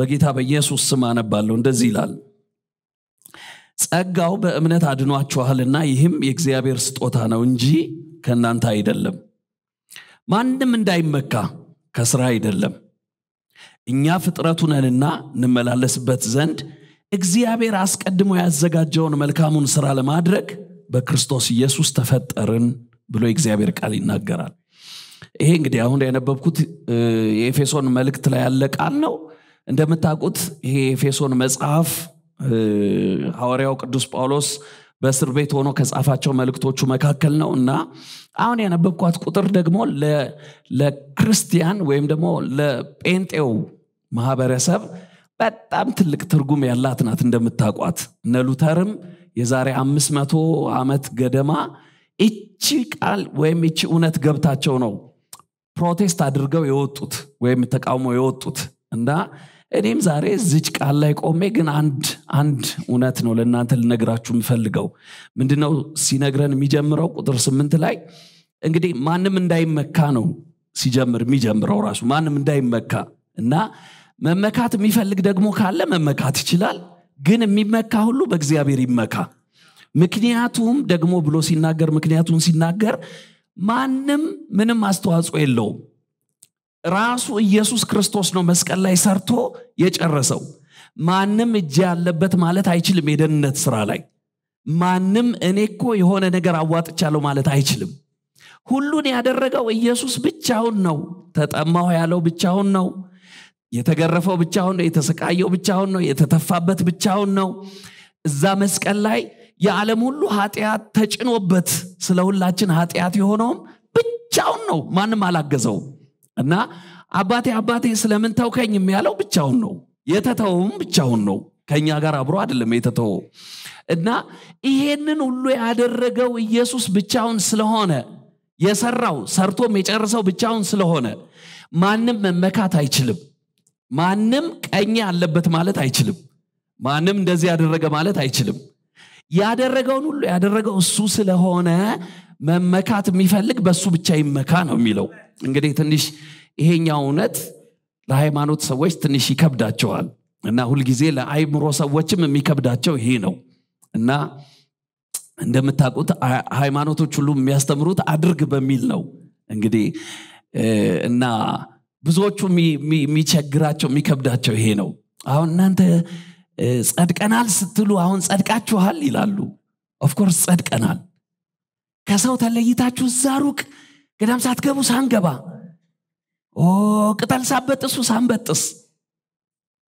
በጌታ በኢየሱስ ስም አነባለሁ። እንደዚህ ይላል፣ ጸጋው በእምነት አድኗችኋልና ይህም የእግዚአብሔር ስጦታ ነው እንጂ ከእናንተ አይደለም፣ ማንም እንዳይመካ ከስራ አይደለም። እኛ ፍጥረቱ ነንና እንመላለስበት ዘንድ እግዚአብሔር አስቀድሞ ያዘጋጀውን መልካሙን ስራ ለማድረግ በክርስቶስ ኢየሱስ ተፈጠርን ብሎ የእግዚአብሔር ቃል ይናገራል። ይሄ እንግዲህ አሁን ያነበብኩት የኤፌሶን መልእክት ላይ ያለ ቃል ነው። እንደምታውቁት ይሄ የኤፌሶን መጽሐፍ ሐዋርያው ቅዱስ ጳውሎስ በእስር ቤት ሆኖ ከጻፋቸው መልእክቶቹ መካከል ነው እና አሁን ያነበብኳት ቁጥር ደግሞ ለክርስቲያን ወይም ደግሞ ለጴንጤው ማህበረሰብ በጣም ትልቅ ትርጉም ያላት ናት። እንደምታውቋት እነ ሉተርም የዛሬ አምስት መቶ ዓመት ገደማ እቺ ቃል ወይም እቺ እውነት ገብታቸው ነው ፕሮቴስት አድርገው የወጡት ወይም ተቃውሞ የወጡት እና እኔም ዛሬ እዚች ቃል ላይ ቆሜ ግን አንድ አንድ እውነት ነው ለእናንተ ልነግራችሁ የምፈልገው። ምንድነው ሲነግረን የሚጀምረው? ቁጥር ስምንት ላይ እንግዲህ ማንም እንዳይመካ ነው ሲጀምር የሚጀምረው ራሱ ማንም እንዳይመካ እና መመካት የሚፈልግ ደግሞ ካለ መመካት ይችላል። ግን የሚመካ ሁሉ በእግዚአብሔር ይመካ። ምክንያቱም ደግሞ ብሎ ሲናገር ምክንያቱም ሲናገር ማንም ምንም አስተዋጽኦ የለውም ራሱ ኢየሱስ ክርስቶስ ነው መስቀል ላይ ሰርቶ የጨረሰው። ማንም እጅ ያለበት ማለት አይችልም የደህንነት ስራ ላይ። ማንም እኔ እኮ የሆነ ነገር አዋጥቻለሁ ማለት አይችልም። ሁሉን ያደረገው ኢየሱስ ብቻውን ነው። ተጠማሁ ያለው ብቻውን ነው። የተገረፈው ብቻውን ነው። የተሰቃየው ብቻውን ነው። የተተፋበት ብቻውን ነው። እዛ መስቀል ላይ የዓለም ሁሉ ኃጢአት ተጭኖበት ስለ ሁላችን ኃጢአት የሆነውም ብቻውን ነው። ማንም አላገዘውም እና አባቴ አባቴ ስለምን ተውከኝም ያለው ብቻውን ነው። የተተወውም ብቻውን ነው። ከእኛ ጋር አብሮ አይደለም የተተወው። እና ይሄንን ሁሉ ያደረገው ኢየሱስ ብቻውን ስለሆነ የሰራው ሰርቶም የጨርሰው ብቻውን ስለሆነ ማንም መመካት አይችልም። ማንም ቀኝ አለበት ማለት አይችልም። ማንም እንደዚህ ያደረገ ማለት አይችልም ያደረገውን ሁሉ ያደረገው እሱ ስለሆነ መመካት የሚፈልግ በእሱ ብቻ ይመካ ነው የሚለው። እንግዲህ ትንሽ ይሄኛው እውነት ለሃይማኖት ሰዎች ትንሽ ይከብዳቸዋል እና ሁልጊዜ ለአይምሮ ሰዎችም የሚከብዳቸው ይሄ ነው እና እንደምታውቁት ሃይማኖቶች ሁሉ የሚያስተምሩት አድርግ በሚል ነው። እንግዲህ እና ብዙዎቹ የሚቸግራቸው የሚከብዳቸው ይሄ ነው። አሁን እናንተ ጸድቀናል ስትሉ አሁን ጸድቃችኋል ይላሉ። of course ጸድቀናል። ከሰው ተለይታችሁ እዛ ሩቅ ገዳም ሳትገቡ ሳንገባ ቅጠል ሳበጥሱ ሳንበጥስ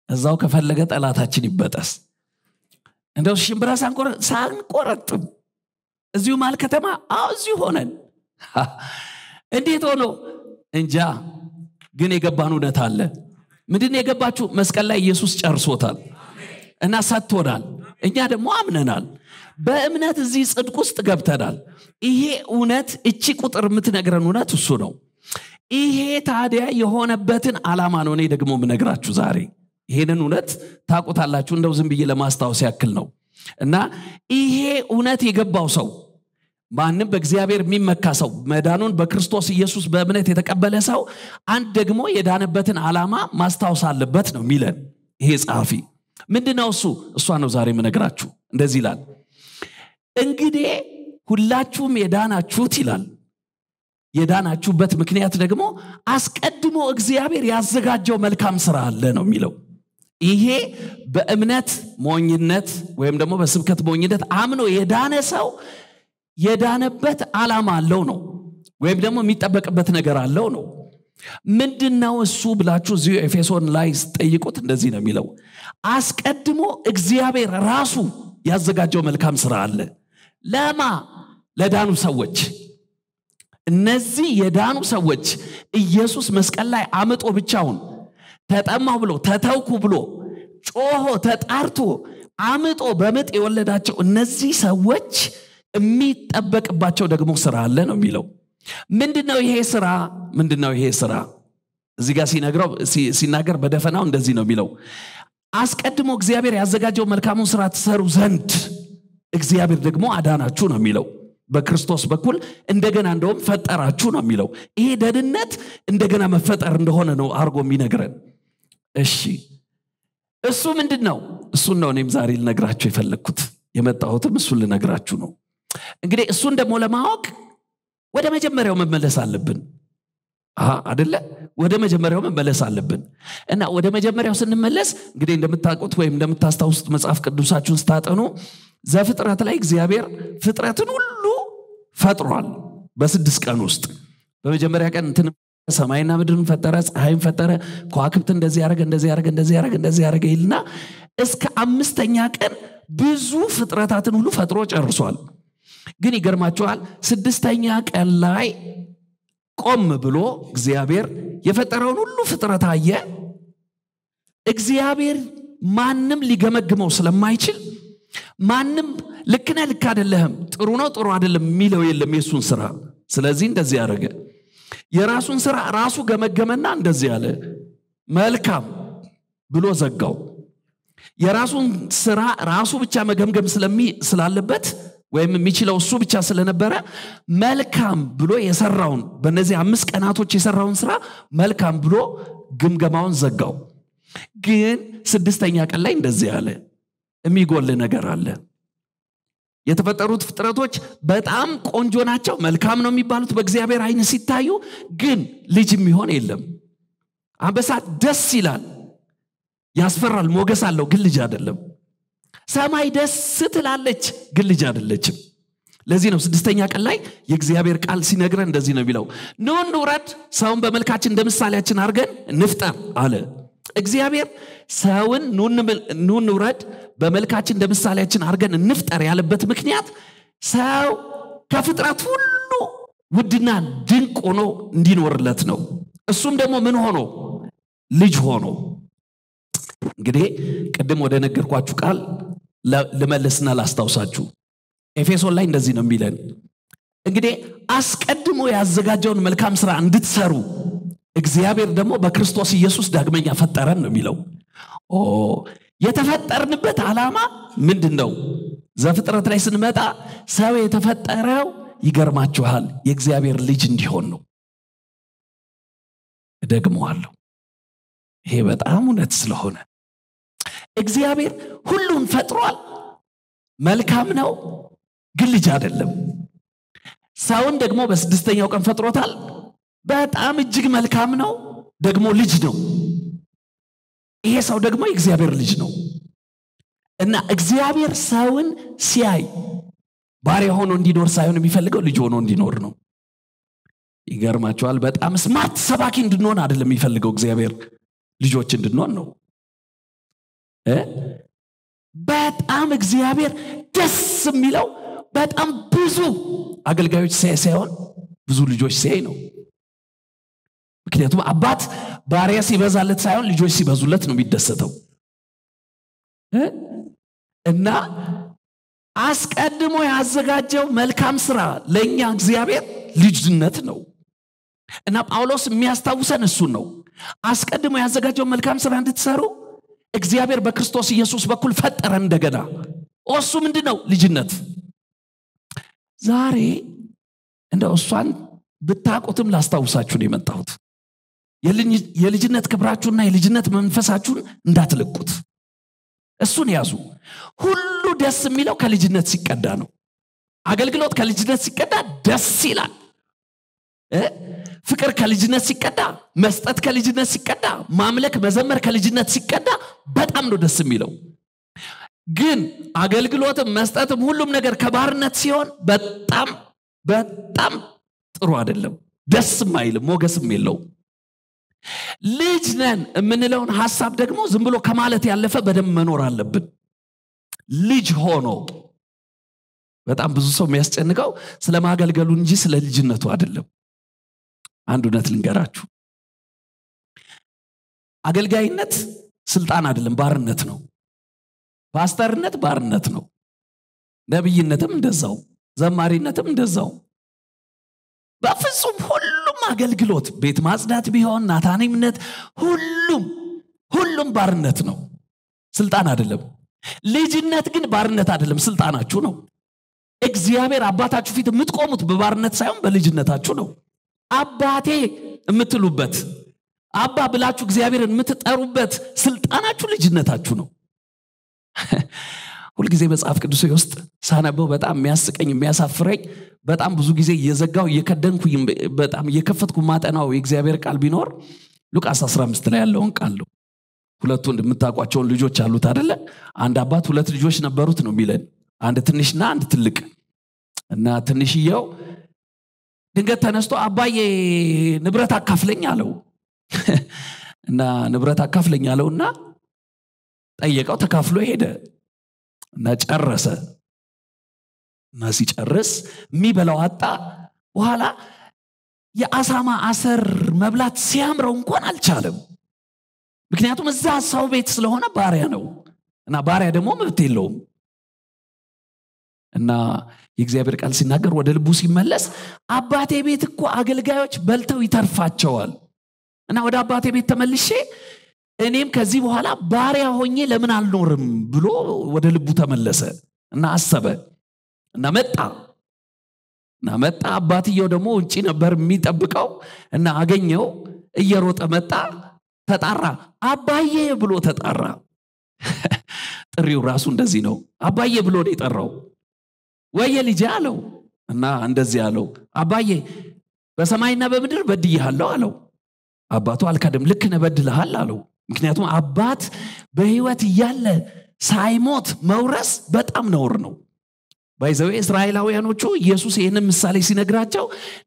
እዛው ከፈለገ ጠላታችን ይበጠስ። እንደው ሽምብራ ሳንቆረጥም እዚሁ ማል ከተማ አዎ እዚሁ ሆነን። እንዴት ሆኖ? እንጃ። ግን የገባን እውነት አለ። ምንድን የገባችሁ መስቀል ላይ ኢየሱስ ጨርሶታል እና ሰጥቶናል። እኛ ደግሞ አምነናል። በእምነት እዚህ ጽድቅ ውስጥ ገብተናል። ይሄ እውነት እቺ ቁጥር የምትነግረን እውነት እሱ ነው። ይሄ ታዲያ የሆነበትን ዓላማ ነው እኔ ደግሞ ምነግራችሁ ዛሬ። ይሄንን እውነት ታቁታላችሁ እንደው ዝም ብዬ ለማስታወስ ያክል ነው። እና ይሄ እውነት የገባው ሰው ማንም በእግዚአብሔር የሚመካ ሰው መዳኑን በክርስቶስ ኢየሱስ በእምነት የተቀበለ ሰው አንድ ደግሞ የዳነበትን ዓላማ ማስታወስ አለበት ነው የሚለን ይሄ ጸሐፊ ምንድነው እሱ? እሷ ነው ዛሬ ምነግራችሁ እንደዚህ ይላል። እንግዲህ ሁላችሁም የዳናችሁት ይላል። የዳናችሁበት ምክንያት ደግሞ አስቀድሞ እግዚአብሔር ያዘጋጀው መልካም ስራ አለ ነው የሚለው። ይሄ በእምነት ሞኝነት ወይም ደግሞ በስብከት ሞኝነት አምኖ የዳነ ሰው የዳነበት ዓላማ አለው ነው። ወይም ደግሞ የሚጠበቅበት ነገር አለው ነው ምንድን ነው እሱ ብላችሁ እዚሁ ኤፌሶን ላይ ስጠይቁት እንደዚህ ነው የሚለው? አስቀድሞ እግዚአብሔር ራሱ ያዘጋጀው መልካም ስራ አለ። ለማ? ለዳኑ ሰዎች። እነዚህ የዳኑ ሰዎች ኢየሱስ መስቀል ላይ አምጦ ብቻውን ተጠማሁ ብሎ ተተውኩ ብሎ ጮሆ ተጣርቶ አምጦ በምጥ የወለዳቸው እነዚህ ሰዎች የሚጠበቅባቸው ደግሞ ስራ አለ ነው የሚለው ምንድነው ይሄ ስራ? ምንድነው ይሄ ስራ? እዚህ ጋር ሲነግረው ሲናገር በደፈናው እንደዚህ ነው የሚለው። አስቀድሞ እግዚአብሔር ያዘጋጀው መልካሙን ስራ ትሰሩ ዘንድ እግዚአብሔር ደግሞ አዳናችሁ ነው የሚለው። በክርስቶስ በኩል እንደገና እንደውም ፈጠራችሁ ነው የሚለው። ይሄ ደህንነት እንደገና መፈጠር እንደሆነ ነው አርጎ የሚነግረን። እሺ እሱ ምንድን ነው እሱን ነው እኔም ዛሬ ልነግራችሁ የፈለግኩት። የመጣሁትም እሱን ልነግራችሁ ነው። እንግዲህ እሱን ደግሞ ለማወቅ ወደ መጀመሪያው መመለስ አለብን። አደለ ወደ መጀመሪያው መመለስ አለብን። እና ወደ መጀመሪያው ስንመለስ እንግዲህ እንደምታውቁት ወይም እንደምታስታውሱት መጽሐፍ ቅዱሳችሁን ስታጠኑ ዘፍጥረት ላይ እግዚአብሔር ፍጥረትን ሁሉ ፈጥሯል በስድስት ቀን ውስጥ። በመጀመሪያ ቀን እንትን ሰማይና ምድርን ፈጠረ ፀሐይን ፈጠረ ከዋክብት እንደዚህ ያደረገ እንደዚህ ያደረገ እንደዚህ ያደረገ እንደዚህ ያደረገ ይልና እስከ አምስተኛ ቀን ብዙ ፍጥረታትን ሁሉ ፈጥሮ ጨርሷል ግን ይገርማቸዋል ስድስተኛ ቀን ላይ ቆም ብሎ እግዚአብሔር የፈጠረውን ሁሉ ፍጥረት አየ። እግዚአብሔር ማንም ሊገመግመው ስለማይችል ማንም ልክነ ልክ አደለህም ጥሩ ነው ጥሩ አደለም የሚለው የለም የእሱን ስራ። ስለዚህ እንደዚህ ያደረገ የራሱን ስራ ራሱ ገመገመና እንደዚህ ያለ መልካም ብሎ ዘጋው። የራሱን ስራ ራሱ ብቻ መገምገም ስላለበት ወይም የሚችለው እሱ ብቻ ስለነበረ መልካም ብሎ የሰራውን በእነዚህ አምስት ቀናቶች የሰራውን ስራ መልካም ብሎ ግምገማውን ዘጋው። ግን ስድስተኛ ቀን ላይ እንደዚህ ያለ የሚጎል ነገር አለ። የተፈጠሩት ፍጥረቶች በጣም ቆንጆ ናቸው መልካም ነው የሚባሉት በእግዚአብሔር አይን ሲታዩ ግን ልጅ የሚሆን የለም። አንበሳ ደስ ይላል ያስፈራል ሞገስ አለው ግን ልጅ አይደለም ሰማይ ደስ ትላለች ግን ልጅ አይደለችም። ለዚህ ነው ስድስተኛ ቀን ላይ የእግዚአብሔር ቃል ሲነግረን እንደዚህ ነው የሚለው ኑ እንውረድ ሰውን በመልካችን እንደ ምሳሌያችን አድርገን ንፍጠር አለ። እግዚአብሔር ሰውን ኑ እንውረድ በመልካችን እንደ ምሳሌያችን አድርገን እንፍጠር ያለበት ምክንያት ሰው ከፍጥረት ሁሉ ውድና ድንቅ ሆኖ እንዲኖርለት ነው። እሱም ደግሞ ምን ሆኖ? ልጅ ሆኖ እንግዲህ ቅድም ወደ ነገርኳችሁ ቃል ልመልስና ላስታውሳችሁ። ኤፌሶን ላይ እንደዚህ ነው የሚለን። እንግዲህ አስቀድሞ ያዘጋጀውን መልካም ስራ እንድትሰሩ እግዚአብሔር ደግሞ በክርስቶስ ኢየሱስ ዳግመኛ ፈጠረን ነው የሚለው። የተፈጠርንበት ዓላማ ምንድን ነው ዘፍጥረት ላይ ስንመጣ ሰው የተፈጠረው ይገርማችኋል የእግዚአብሔር ልጅ እንዲሆን ነው። እደግመዋለሁ። ይሄ በጣም እውነት ስለሆነ እግዚአብሔር ሁሉን ፈጥሯል። መልካም ነው ግን ልጅ አይደለም። ሰውን ደግሞ በስድስተኛው ቀን ፈጥሮታል። በጣም እጅግ መልካም ነው ደግሞ ልጅ ነው። ይሄ ሰው ደግሞ የእግዚአብሔር ልጅ ነው። እና እግዚአብሔር ሰውን ሲያይ ባሪያ ሆኖ እንዲኖር ሳይሆን የሚፈልገው ልጅ ሆኖ እንዲኖር ነው። ይገርማቸዋል በጣም ስማርት ሰባኪ እንድንሆን አይደለም የሚፈልገው እግዚአብሔር ልጆች እንድንሆን ነው በጣም እግዚአብሔር ደስ የሚለው በጣም ብዙ አገልጋዮች ሲያይ ሳይሆን ብዙ ልጆች ሲያይ ነው። ምክንያቱም አባት ባሪያ ሲበዛለት ሳይሆን ልጆች ሲበዙለት ነው የሚደሰተው። እና አስቀድሞ ያዘጋጀው መልካም ስራ ለእኛ እግዚአብሔር ልጅነት ነው። እና ጳውሎስ የሚያስታውሰን እሱን ነው። አስቀድሞ ያዘጋጀው መልካም ስራ እንድትሰሩ እግዚአብሔር በክርስቶስ ኢየሱስ በኩል ፈጠረ እንደገና። እሱ ምንድን ነው ልጅነት። ዛሬ እንደ እሷን ብታቁትም ላስታውሳችሁን የመጣሁት። የልጅነት ክብራችሁና የልጅነት መንፈሳችሁን እንዳትለቁት። እሱን ያዙ። ሁሉ ደስ የሚለው ከልጅነት ሲቀዳ ነው። አገልግሎት ከልጅነት ሲቀዳ ደስ ይላል ፍቅር ከልጅነት ሲቀዳ መስጠት ከልጅነት ሲቀዳ ማምለክ መዘመር ከልጅነት ሲቀዳ በጣም ነው ደስ የሚለው። ግን አገልግሎትም መስጠትም ሁሉም ነገር ከባርነት ሲሆን በጣም በጣም ጥሩ አይደለም። ደስም አይልም ሞገስም የለውም። ልጅ ነን የምንለውን ሀሳብ ደግሞ ዝም ብሎ ከማለት ያለፈ በደንብ መኖር አለብን። ልጅ ሆኖ በጣም ብዙ ሰው የሚያስጨንቀው ስለ ማገልገሉ እንጂ ስለ ልጅነቱ አይደለም አንድ እውነት ልንገራችሁ። አገልጋይነት ስልጣን አይደለም ባርነት ነው። ፓስተርነት ባርነት ነው። ነቢይነትም እንደዛው ዘማሪነትም እንደዛው። በፍጹም ሁሉም አገልግሎት ቤት ማጽዳት ቢሆን ናታኒምነት ሁሉም ሁሉም ባርነት ነው። ስልጣን አይደለም። ልጅነት ግን ባርነት አይደለም ስልጣናችሁ ነው። እግዚአብሔር አባታችሁ ፊት የምትቆሙት በባርነት ሳይሆን በልጅነታችሁ ነው አባቴ የምትሉበት አባ ብላችሁ እግዚአብሔርን የምትጠሩበት ስልጣናችሁ ልጅነታችሁ ነው። ሁልጊዜ መጽሐፍ ቅዱስ ውስጥ ሳነበው በጣም የሚያስቀኝ የሚያሳፍረኝ በጣም ብዙ ጊዜ እየዘጋው እየከደንኩ በጣም እየከፈትኩ ማጠናው የእግዚአብሔር ቃል ቢኖር ሉቃስ 15 ላይ ያለውን ቃል ነው። ሁለቱ የምታውቋቸውን ልጆች አሉት አደለ አንድ አባት ሁለት ልጆች ነበሩት ነው የሚለን። አንድ ትንሽና አንድ ትልቅ እና ትንሽየው ድንገት ተነስቶ አባዬ ንብረት አካፍለኝ አለው። እና ንብረት አካፍለኝ አለው እና ጠየቀው ተካፍሎ ሄደ እና ጨረሰ። እና ሲጨርስ የሚበላው አጣ። በኋላ የአሳማ አሰር መብላት ሲያምረው እንኳን አልቻለም። ምክንያቱም እዛ ሰው ቤት ስለሆነ ባሪያ ነው እና ባሪያ ደግሞ መብት የለውም እና የእግዚአብሔር ቃል ሲናገር ወደ ልቡ ሲመለስ አባቴ ቤት እኮ አገልጋዮች በልተው ይተርፋቸዋል። እና ወደ አባቴ ቤት ተመልሼ እኔም ከዚህ በኋላ ባሪያ ሆኜ ለምን አልኖርም ብሎ ወደ ልቡ ተመለሰ እና አሰበ እና መጣ እና መጣ። አባትየው ደግሞ ውጭ ነበር የሚጠብቀው እና አገኘው። እየሮጠ መጣ። ተጣራ። አባዬ ብሎ ተጣራ። ጥሪው ራሱ እንደዚህ ነው። አባዬ ብሎ ነው የጠራው ወየ ልጄ አለው። እና እንደዚህ አለው አባዬ በሰማይና በምድር በድያለሁ አለው። አባቱ አልካደም ልክ ነህ በድልሃል አለው። ምክንያቱም አባት በህይወት እያለ ሳይሞት መውረስ በጣም ነውር ነው። ባይዘዌ እስራኤላውያኖቹ ኢየሱስ ይህንን ምሳሌ ሲነግራቸው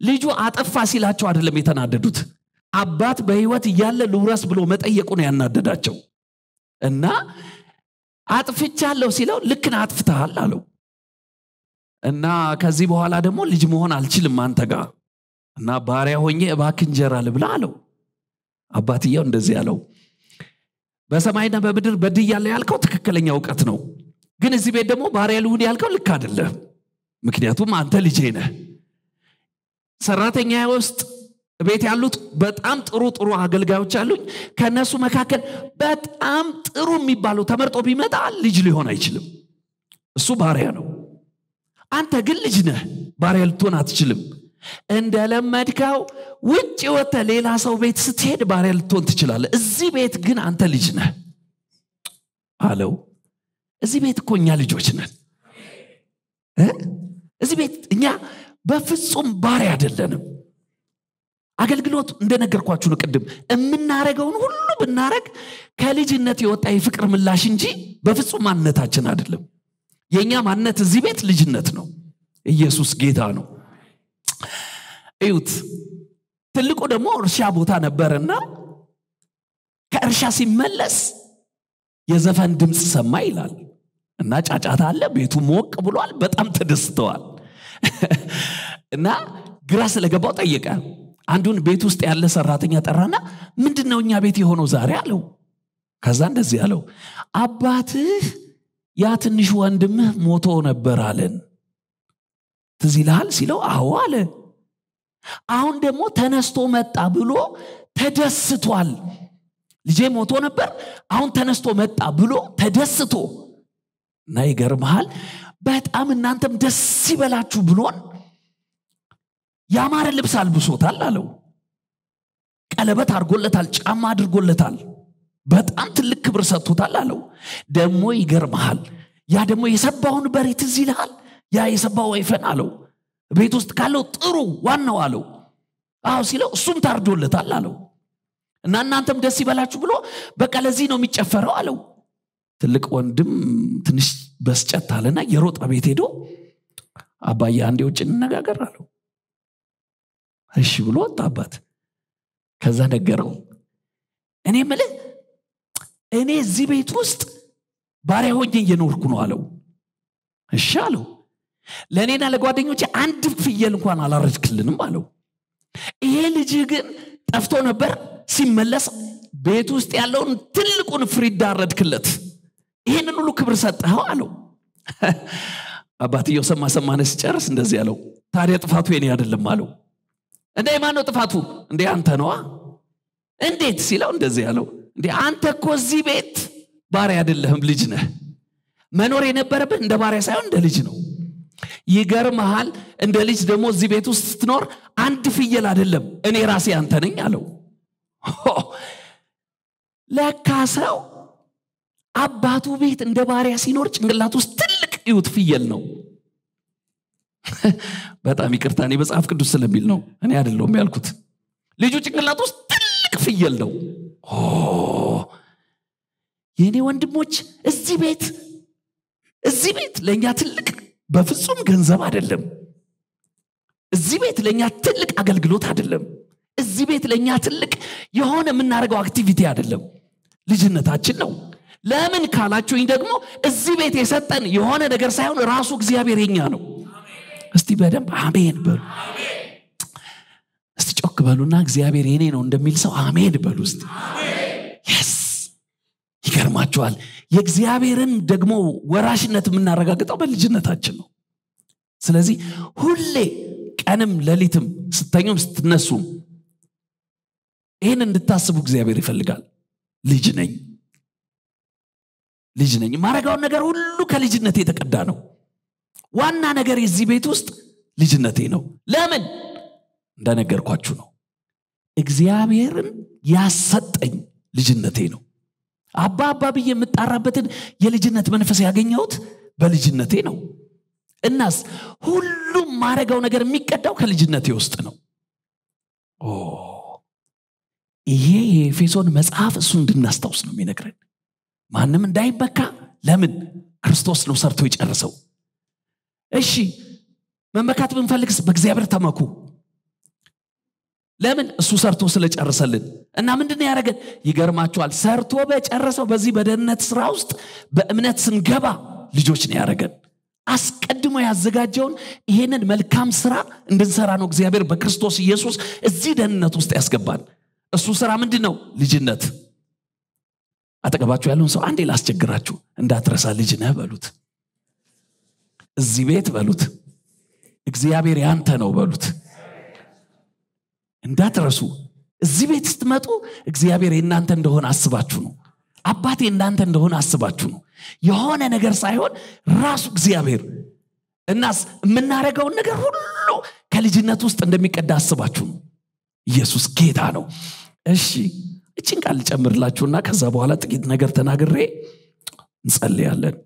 ልጁ አጠፋ ሲላቸው አይደለም የተናደዱት። አባት በህይወት እያለ ልውረስ ብሎ መጠየቁ ነው ያናደዳቸው። እና አጥፍቻለሁ ሲለው ልክን አጥፍተሃል አለው እና ከዚህ በኋላ ደግሞ ልጅ መሆን አልችልም አንተ ጋር እና ባሪያ ሆኜ እባክ እንጀራ ልብላ አለው። አባትየው እንደዚህ አለው። በሰማይና በምድር በድያለሁ ያልከው ትክክለኛ እውቀት ነው። ግን እዚህ ቤት ደግሞ ባሪያ ልሁን ያልከው ልክ አይደለም ምክንያቱም አንተ ልጄ ነህ። ሰራተኛ ውስጥ ቤት ያሉት በጣም ጥሩ ጥሩ አገልጋዮች አሉኝ። ከእነሱ መካከል በጣም ጥሩ የሚባለው ተመርጦ ቢመጣ ልጅ ሊሆን አይችልም። እሱ ባሪያ ነው አንተ ግን ልጅ ነህ ባሪያ ልትሆን አትችልም። እንደለመድከው ውጭ ወተ ሌላ ሰው ቤት ስትሄድ ባሪያ ልትሆን ትችላለ እዚህ ቤት ግን አንተ ልጅ ነህ አለው። እዚህ ቤት እኮ እኛ ልጆች ነን። እዚህ ቤት እኛ በፍጹም ባሪያ አይደለንም። አገልግሎት እንደነገርኳችሁ ነው ቅድም። የምናረገውን ሁሉ ብናረግ ከልጅነት የወጣ የፍቅር ምላሽ እንጂ በፍጹም ማንነታችን አይደለም የእኛ ማንነት እዚህ ቤት ልጅነት ነው። ኢየሱስ ጌታ ነው። እዩት። ትልቁ ደግሞ እርሻ ቦታ ነበርና ከእርሻ ሲመለስ የዘፈን ድምፅ ሰማ ይላል እና ጫጫታ አለ ቤቱ ሞቅ ብሏል በጣም ተደስተዋል። እና ግራ ስለገባው ጠየቀ። አንዱን ቤት ውስጥ ያለ ሰራተኛ ጠራና ምንድን ነው እኛ ቤት የሆነው ዛሬ አለው። ከዛ እንደዚህ አለው አባትህ ያ ትንሽ ወንድምህ ሞቶ ነበር አለን። ትዝ ይልሃል? ሲለው አዎ አለ። አሁን ደግሞ ተነስቶ መጣ ብሎ ተደስቷል። ልጄ ሞቶ ነበር አሁን ተነስቶ መጣ ብሎ ተደስቶ። እና ይገርመሃል በጣም እናንተም ደስ ይበላችሁ ብሎን ያማረ ልብስ አልብሶታል አለው። ቀለበት አድርጎለታል ጫማ አድርጎለታል በጣም ትልቅ ክብር ሰጥቶታል አለው። ደግሞ ይገርመሃል ያ ደግሞ የሰባውን በሬ ትዝ ይልሃል? ያ የሰባው ወይፈን አለው። ቤት ውስጥ ካለው ጥሩ ዋናው አለው። አዎ ሲለው እሱም ታርዶለታል አለው። እና እናንተም ደስ ይበላችሁ ብሎ በቃ ለዚህ ነው የሚጨፈረው አለው። ትልቅ ወንድም ትንሽ በስጨት አለና የሮጠ ቤት ሄዶ አባዬ አንድ የውጭ እንነጋገር አለው። እሺ ብሎ ወጣ አባት። ከዛ ነገረው። እኔ ምልህ እኔ እዚህ ቤት ውስጥ ባሪያ ሆኜ እየኖርኩ ነው አለው። እሺ አለው። ለእኔና ለጓደኞቼ አንድ ፍየል እንኳን አላረድክልንም አለው። ይሄ ልጅህ ግን ጠፍቶ ነበር። ሲመለስ ቤት ውስጥ ያለውን ትልቁን ፍሪዳ አረድክለት። ይህንን ሁሉ ክብር ሰጠኸው አለው። አባትየው ሰማ ሰማነ ሲጨርስ እንደዚህ አለው። ታዲያ ጥፋቱ የኔ አይደለም አለው። እንደ ማን ነው ጥፋቱ? እንዴ አንተ ነዋ? እንዴት ሲለው እንደዚህ አለው እንዴ አንተ እኮ እዚህ ቤት ባሪያ አይደለህም ልጅ ነህ። መኖር የነበረብህ እንደ ባሪያ ሳይሆን እንደ ልጅ ነው። ይገርመሃል እንደ ልጅ ደግሞ እዚህ ቤት ውስጥ ስትኖር አንድ ፍየል አይደለም እኔ ራሴ አንተ ነኝ አለው። ለካ ሰው አባቱ ቤት እንደ ባሪያ ሲኖር ጭንቅላት ውስጥ ትልቅ እዩት ፍየል ነው። በጣም ይቅርታ እኔ መጽሐፍ ቅዱስ ስለሚል ነው እኔ አይደለሁም ያልኩት። ልጁ ጭንቅላት ውስጥ ትልቅ ፍየል ነው የእኔ ወንድሞች እዚህ ቤት እዚህ ቤት ለእኛ ትልቅ በፍጹም ገንዘብ አይደለም። እዚህ ቤት ለእኛ ትልቅ አገልግሎት አይደለም። እዚህ ቤት ለእኛ ትልቅ የሆነ የምናደርገው activity አይደለም። ልጅነታችን ነው። ለምን ካላችሁኝ ደግሞ እዚህ ቤት የሰጠን የሆነ ነገር ሳይሆን ራሱ እግዚአብሔር የኛ ነው። እስቲ በደንብ አሜን በሉ በሉና እግዚአብሔር የኔ ነው እንደሚል ሰው አሜን በሉ እስቲ yes ይገርማችኋል። የእግዚአብሔርን ደግሞ ወራሽነት የምናረጋግጠው በልጅነታችን ነው። ስለዚህ ሁሌ ቀንም ሌሊትም ስተኙም ስትነሱም ይህን እንድታስቡ እግዚአብሔር ይፈልጋል። ልጅ ነኝ። ልጅ ነኝ። ማረጋውን ነገር ሁሉ ከልጅነቴ የተቀዳ ነው። ዋና ነገር የዚህ ቤት ውስጥ ልጅነቴ ነው። ለምን? እንደነገርኳችሁ ነው እግዚአብሔርን ያሰጠኝ ልጅነቴ ነው። አባ አባ ብዬ የምጣራበትን የልጅነት መንፈስ ያገኘሁት በልጅነቴ ነው። እናስ ሁሉም ማረገው ነገር የሚቀዳው ከልጅነቴ ውስጥ ነው። ይሄ የኤፌሶን መጽሐፍ እሱ እንድናስታውስ ነው የሚነግረን። ማንም እንዳይበካ ለምን? ክርስቶስ ነው ሰርቶ የጨርሰው እሺ መመካት ብንፈልግስ በእግዚአብሔር ተመኩ ለምን? እሱ ሰርቶ ስለጨርሰልን እና ምንድን ያደረገን? ይገርማችኋል ሰርቶ በጨረሰው በዚህ በደህንነት ስራ ውስጥ በእምነት ስንገባ ልጆች ነው ያደረገን። አስቀድሞ ያዘጋጀውን ይሄንን መልካም ስራ እንድንሰራ ነው እግዚአብሔር በክርስቶስ ኢየሱስ እዚህ ደህንነት ውስጥ ያስገባን። እሱ ስራ ምንድን ነው ልጅነት። አጠገባችሁ ያለውን ሰው አንዴ ላስቸግራችሁ። እንዳትረሳ ልጅ ነህ በሉት። እዚህ ቤት በሉት። እግዚአብሔር ያንተ ነው በሉት እንዳትረሱ። እዚህ ቤት ስትመጡ እግዚአብሔር የእናንተ እንደሆነ አስባችሁ ነው። አባቴ እናንተ እንደሆነ አስባችሁ ነው። የሆነ ነገር ሳይሆን ራሱ እግዚአብሔር እናስ የምናደረገውን ነገር ሁሉ ከልጅነት ውስጥ እንደሚቀዳ አስባችሁ ነው። ኢየሱስ ጌታ ነው። እሺ እችን ቃል ልጨምርላችሁና ከዛ በኋላ ጥቂት ነገር ተናግሬ እንጸልያለን።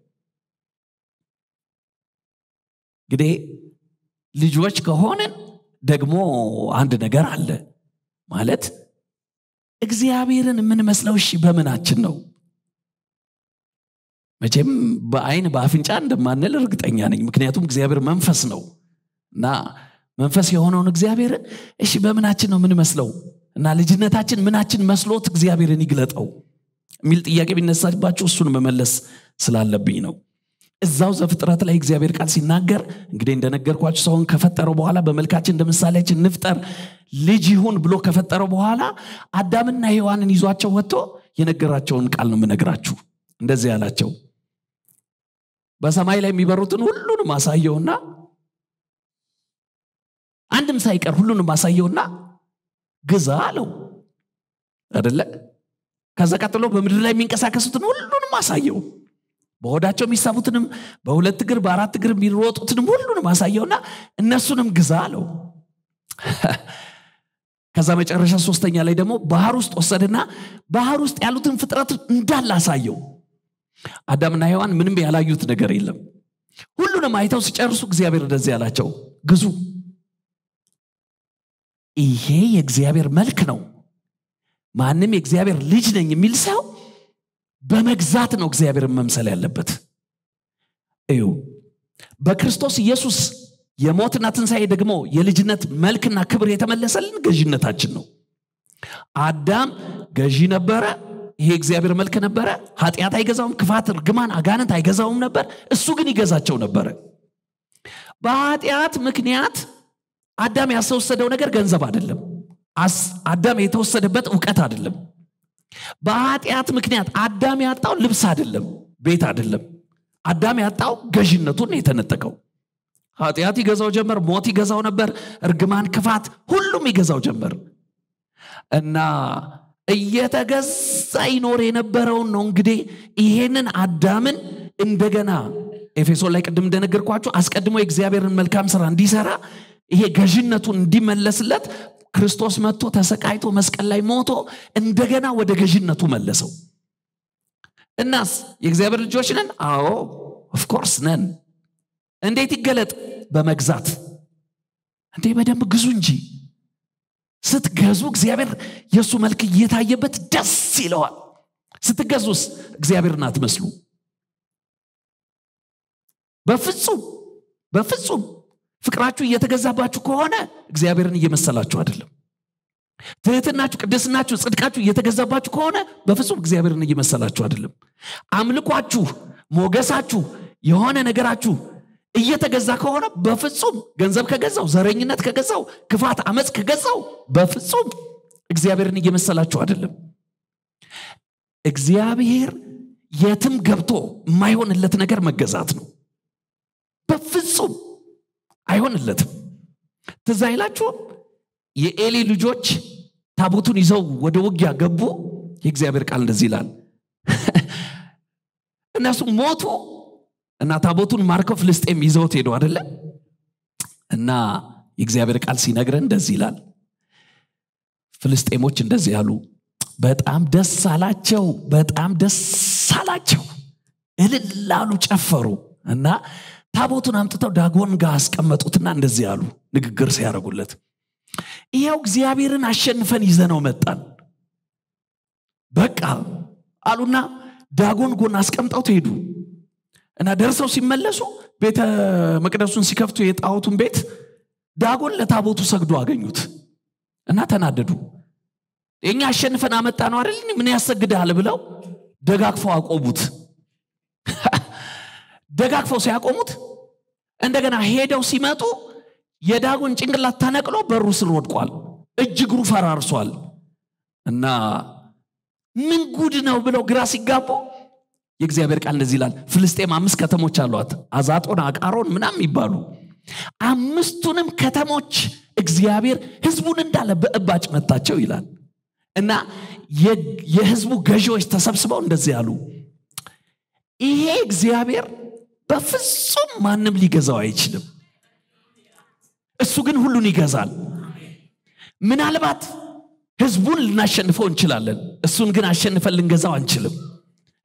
እንግዲህ ልጆች ከሆንን ደግሞ አንድ ነገር አለ። ማለት እግዚአብሔርን የምንመስለው እሺ በምናችን ነው። መቼም በአይን በአፍንጫ እንደማንል እርግጠኛ ነኝ። ምክንያቱም እግዚአብሔር መንፈስ ነው። እና መንፈስ የሆነውን እግዚአብሔርን እሺ በምናችን ነው የምንመስለው። እና ልጅነታችን ምናችን መስሎት እግዚአብሔርን ይግለጠው? የሚል ጥያቄ ቢነሳባቸው እሱን መመለስ ስላለብኝ ነው እዛው ዘፍጥረት ላይ እግዚአብሔር ቃል ሲናገር እንግዲህ እንደነገርኳቸው ሰውን ከፈጠረው በኋላ በመልካችን እንደ ንፍጠር ልጅ ይሁን ብሎ ከፈጠረው በኋላ አዳምና ሔዋንን ይዟቸው ወጥቶ የነገራቸውን ቃል ነው የምነግራችሁ። እንደዚህ ያላቸው በሰማይ ላይ የሚበሩትን ሁሉንም አሳየውና አንድም ሳይቀር ሁሉንም አሳየውና ግዛ አለው አደለ ከዛ ቀጥሎ በምድር ላይ የሚንቀሳቀሱትን ሁሉንም አሳየው በሆዳቸው የሚሳቡትንም በሁለት እግር በአራት እግር የሚሮጡትንም ሁሉንም አሳየውና እነሱንም ግዛ አለው። ከዛ መጨረሻ ሶስተኛ ላይ ደግሞ ባህር ውስጥ ወሰድና ባህር ውስጥ ያሉትን ፍጥረት እንዳለ አሳየው። አዳምና ሔዋን ምንም ያላዩት ነገር የለም። ሁሉንም አይተው ሲጨርሱ እግዚአብሔር እንደዚህ ያላቸው ግዙ። ይሄ የእግዚአብሔር መልክ ነው። ማንም የእግዚአብሔር ልጅ ነኝ የሚል ሰው በመግዛት ነው እግዚአብሔርን መምሰል ያለበት። እዩ። በክርስቶስ ኢየሱስ የሞትና ትንሣኤ ደግሞ የልጅነት መልክና ክብር የተመለሰልን ገዥነታችን ነው። አዳም ገዢ ነበረ ይሄ እግዚአብሔር መልክ ነበረ። ኃጢአት አይገዛውም ክፋት እርግማን አጋንንት አይገዛውም ነበር እሱ ግን ይገዛቸው ነበረ። በኃጢአት ምክንያት አዳም ያስወሰደው ነገር ገንዘብ አይደለም። አዳም የተወሰደበት እውቀት አይደለም በኃጢአት ምክንያት አዳም ያጣው ልብስ አይደለም ቤት አይደለም። አዳም ያጣው ገዥነቱን የተነጠቀው። ኃጢአት ይገዛው ጀመር ሞት ይገዛው ነበር እርግማን ክፋት ሁሉም ይገዛው ጀመር። እና እየተገዛ ይኖር የነበረውን ነው እንግዲህ ይሄንን አዳምን እንደገና ኤፌሶን ላይ ቅድም እንደነገርኳችሁ አስቀድሞ የእግዚአብሔርን መልካም ስራ እንዲሰራ ይሄ ገዥነቱን እንዲመለስለት ክርስቶስ መጥቶ ተሰቃይቶ መስቀል ላይ ሞቶ እንደገና ወደ ገዥነቱ መለሰው። እናስ የእግዚአብሔር ልጆች ነን? አዎ of course ነን። እንዴት ይገለጥ? በመግዛት። እንዴ በደንብ ግዙ እንጂ። ስትገዙ እግዚአብሔር የእሱ መልክ እየታየበት ደስ ይለዋል። ስትገዙስ እግዚአብሔርን አትመስሉ። በፍጹም በፍጹም ፍቅራችሁ እየተገዛባችሁ ከሆነ እግዚአብሔርን እየመሰላችሁ አይደለም። ትህትናችሁ ቅድስናችሁ ጽድቃችሁ እየተገዛባችሁ ከሆነ በፍጹም እግዚአብሔርን እየመሰላችሁ አይደለም። አምልኳችሁ ሞገሳችሁ የሆነ ነገራችሁ እየተገዛ ከሆነ በፍጹም ገንዘብ ከገዛው ዘረኝነት ከገዛው ክፋት አመፅ ከገዛው በፍጹም እግዚአብሔርን እየመሰላችሁ አይደለም። እግዚአብሔር የትም ገብቶ የማይሆንለት ነገር መገዛት ነው አይሆንለትም። ትዝ አይላችሁም? የኤሊ ልጆች ታቦቱን ይዘው ወደ ውጊያ ገቡ። የእግዚአብሔር ቃል እንደዚህ ይላል። እነሱ ሞቱ እና ታቦቱን ማርከው ፍልስጤም ይዘውት ሄዱ አደለ እና የእግዚአብሔር ቃል ሲነግረን እንደዚህ ይላል። ፍልስጤሞች እንደዚህ ያሉ በጣም ደስ አላቸው በጣም ደስ አላቸው። እልል ጨፈሩ። እና ታቦቱን አምጥተው ዳጎን ጋር አስቀመጡትና እንደዚህ ያሉ ንግግር ሲያደርጉለት። ይኸው እግዚአብሔርን አሸንፈን ይዘነው መጣን። በቃ አሉና ዳጎን ጎን አስቀምጠው ትሄዱ እና ደርሰው ሲመለሱ ቤተ መቅደሱን ሲከፍቱ የጣዖቱን ቤት ዳጎን ለታቦቱ ሰግዶ አገኙት እና ተናደዱ። የኛ አሸንፈን አመጣ ነው አይደል? ምን ያሰግድሃል ብለው ደጋግፈው አቆሙት። ደጋግፈው ሲያቆሙት እንደገና ሄደው ሲመጡ የዳጎን ጭንቅላት ተነቅሎ በሩ ስር ወድቋል። እጅ እግሩ ፈራርሷል። እና ምን ጉድ ነው ብለው ግራ ሲጋቡ የእግዚአብሔር ቃል እንደዚህ ይላል ፍልስጤም አምስት ከተሞች አሏት አዛጦን አቃሮን ምናም ይባሉ። አምስቱንም ከተሞች እግዚአብሔር ህዝቡን እንዳለ በእባጭ መታቸው ይላል። እና የህዝቡ ገዢዎች ተሰብስበው እንደዚህ ያሉ ይሄ እግዚአብሔር በፍጹም ማንም ሊገዛው አይችልም። እሱ ግን ሁሉን ይገዛል። ምናልባት ህዝቡን ልናሸንፈው እንችላለን። እሱን ግን አሸንፈን ልንገዛው አንችልም።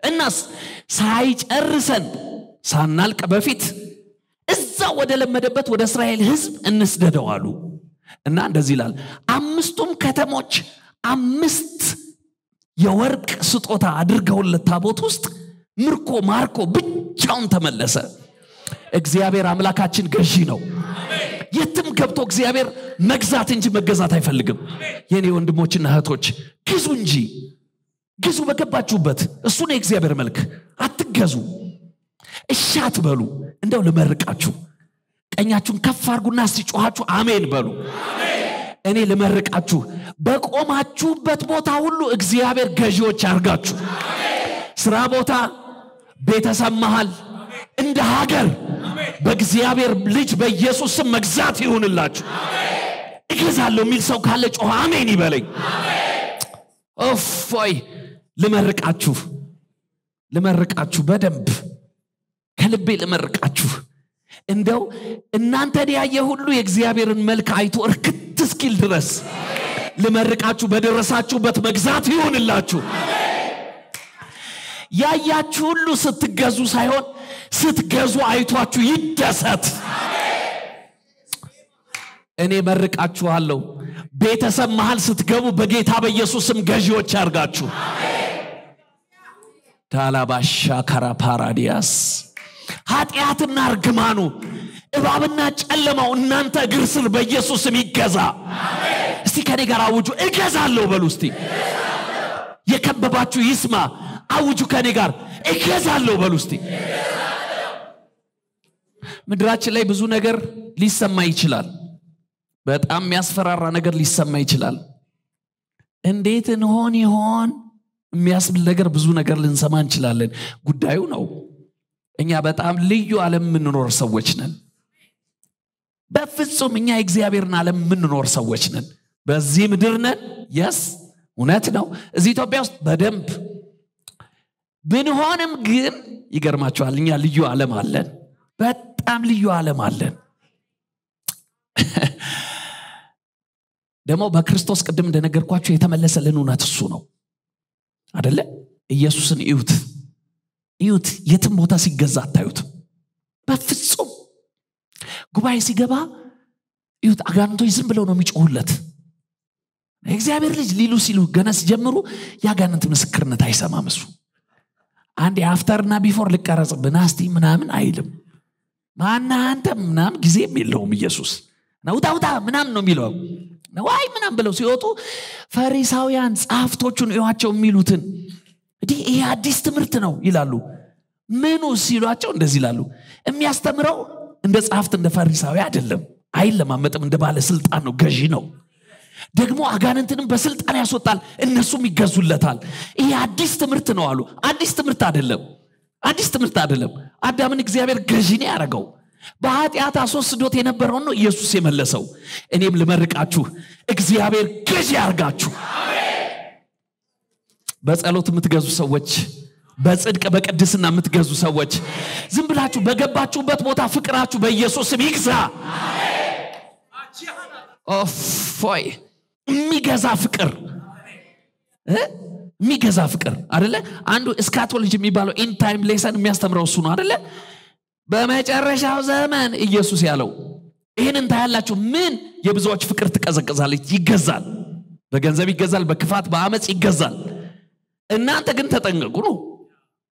እናስ ሳይጨርሰን ሳናልቅ በፊት እዛ ወደ ለመደበት ወደ እስራኤል ህዝብ እንስደደው አሉ። እና እንደዚህ ይላል አምስቱም ከተሞች አምስት የወርቅ ስጦታ አድርገውለት ታቦት ውስጥ ምርኮ ማርኮ ብቻውን ተመለሰ። እግዚአብሔር አምላካችን ገዢ ነው። የትም ገብቶ እግዚአብሔር መግዛት እንጂ መገዛት አይፈልግም። የኔ ወንድሞችና እህቶች ግዙ እንጂ ግዙ በገባችሁበት። እሱ ነው የእግዚአብሔር መልክ። አትገዙ። እሺ አትበሉ። እንደው ልመርቃችሁ። ቀኛችሁን ከፍ አርጉና ሲጮኋችሁ አሜን በሉ። እኔ ልመርቃችሁ። በቆማችሁበት ቦታ ሁሉ እግዚአብሔር ገዢዎች ያርጋችሁ ስራ ቦታ ቤተሰብ መሃል እንደ ሀገር በእግዚአብሔር ልጅ በኢየሱስ ስም መግዛት ይሁንላችሁ። እገዛለሁ የሚል ሰው ካለ ጮኸ አሜን ይበለኝ። እፎይ ልመርቃችሁ ልመርቃችሁ በደንብ ከልቤ ልመርቃችሁ። እንደው እናንተን ያየ ሁሉ የእግዚአብሔርን መልክ አይቶ እርክት እስኪል ድረስ ልመርቃችሁ በደረሳችሁበት መግዛት ይሁንላችሁ ያያችሁ ሁሉ ስትገዙ ሳይሆን ስትገዙ አይቷችሁ ይደሰት። እኔ መርቃችኋለሁ። ቤተሰብ መሃል ስትገቡ በጌታ በኢየሱስም ገዢዎች ያርጋችሁ። ዳላባሻ ካራ ፓራዲያስ ኃጢአትና እርግማኑ እባብና ጨለማው እናንተ እግር ስር በኢየሱስም ይገዛ። እስቲ ከኔ ጋር አውጁ። እገዛለሁ በሉ እስቲ። የከበባችሁ ይስማ አውጁ ከኔ ጋር እገዛለሁ በሉ እስቲ። ምድራችን ላይ ብዙ ነገር ሊሰማ ይችላል። በጣም የሚያስፈራራ ነገር ሊሰማ ይችላል። እንዴት እንሆን ይሆን? የሚያስብል ነገር ብዙ ነገር ልንሰማ እንችላለን። ጉዳዩ ነው። እኛ በጣም ልዩ ዓለም የምንኖር ሰዎች ነን። በፍጹም እኛ የእግዚአብሔርን ዓለም የምንኖር ሰዎች ነን። በዚህ ምድር ነን? የስ እውነት ነው። እዚህ ኢትዮጵያ ውስጥ በደንብ ብንሆንም ግን ይገርማቸዋል እኛ ልዩ ዓለም አለን በጣም ልዩ ዓለም አለን። ደግሞ በክርስቶስ ቅድም እንደነገርኳቸው የተመለሰልን እውነት እሱ ነው አደለ ኢየሱስን እዩት እዩት የትም ቦታ ሲገዛ አታዩት። በፍጹም ጉባኤ ሲገባ እዩት አጋንንቶች ዝም ብለው ነው የሚጮሁለት። የእግዚአብሔር ልጅ ሊሉ ሲሉ ገና ሲጀምሩ የአጋንንት ምስክርነት አይሰማም እሱ አንድ የ after ና before ልቀረጽ ብናስቲ ምናምን አይልም። ማና አንተ? ምናምን ጊዜም የለውም ኢየሱስ። ውጣ ውጣ ምናምን ነው የሚለው። ዋይ ምናምን ብለው ሲወጡ ፈሪሳውያን ጸሐፍቶቹን እዩዋቸው የሚሉትን እንዲህ ይሄ አዲስ ትምህርት ነው ይላሉ። ምኑ ሲሏቸው እንደዚህ ይላሉ። የሚያስተምረው እንደ ጸሐፍት እንደ ፈሪሳዊ አይደለም። አይለማመጥም እንደ ባለስልጣን ነው ገዢ ነው ደግሞ አጋንንትንም በስልጣን ያስወጣል እነሱም ይገዙለታል። ይሄ አዲስ ትምህርት ነው አሉ። አዲስ ትምህርት አይደለም አዲስ ትምህርት አይደለም። አዳምን እግዚአብሔር ገዢ ነው ያደረገው። በኃጢአት አስወስዶት የነበረውን ነው ኢየሱስ የመለሰው። እኔም ልመርቃችሁ እግዚአብሔር ገዢ ያርጋችሁ። በጸሎት የምትገዙ ሰዎች በጽድቅ በቅድስና የምትገዙ ሰዎች ዝም ብላችሁ በገባችሁበት ቦታ ፍቅራችሁ በኢየሱስ ስም ይግዛ። ፎይ የሚገዛ ፍቅር። የሚገዛ ፍቅር አደለ አንዱ eschatology የሚባለው end time lesson የሚያስተምረው እሱ ነው አደለ በመጨረሻው ዘመን ኢየሱስ ያለው። ይህንን ታያላችሁ። ምን? የብዙዎች ፍቅር ትቀዘቅዛለች። ይገዛል። በገንዘብ ይገዛል በክፋት በአመፅ ይገዛል። እናንተ ግን ተጠንቀቁ ነው።